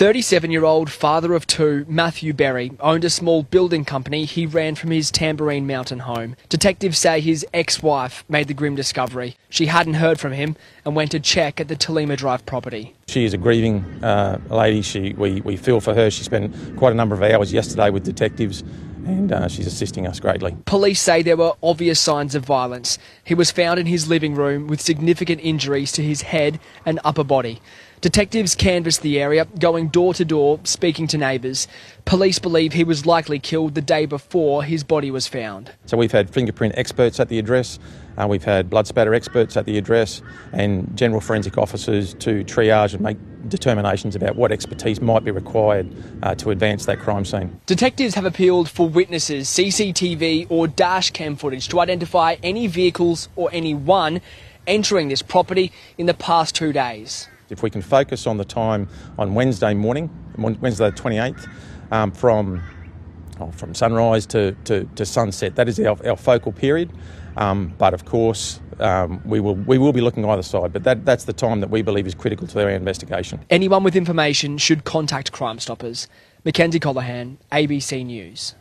37 year old father of two, Matthew Berry, owned a small building company he ran from his Tamborine Mountain home. Detectives say his ex wife made the grim discovery. She hadn't heard from him and went to check at the Talima Drive property. She is a grieving uh, lady. She, we, we feel for her. She spent quite a number of hours yesterday with detectives and uh, she's assisting us greatly. Police say there were obvious signs of violence. He was found in his living room with significant injuries to his head and upper body. Detectives canvassed the area, going door to door, speaking to neighbours. Police believe he was likely killed the day before his body was found. So we've had fingerprint experts at the address, uh, we've had blood spatter experts at the address, and general forensic officers to triage and make determinations about what expertise might be required uh, to advance that crime scene. Detectives have appealed for witnesses, CCTV or dash cam footage to identify any vehicles or anyone entering this property in the past two days. If we can focus on the time on Wednesday morning, Wednesday the 28th, um, from oh, from sunrise to, to, to, sunset, that is our, our focal period. Um, but of course, um, we will we will be looking either side. But that, that's the time that we believe is critical to their investigation. Anyone with information should contact Crime Stoppers. Mackenzie Colahan, ABC News.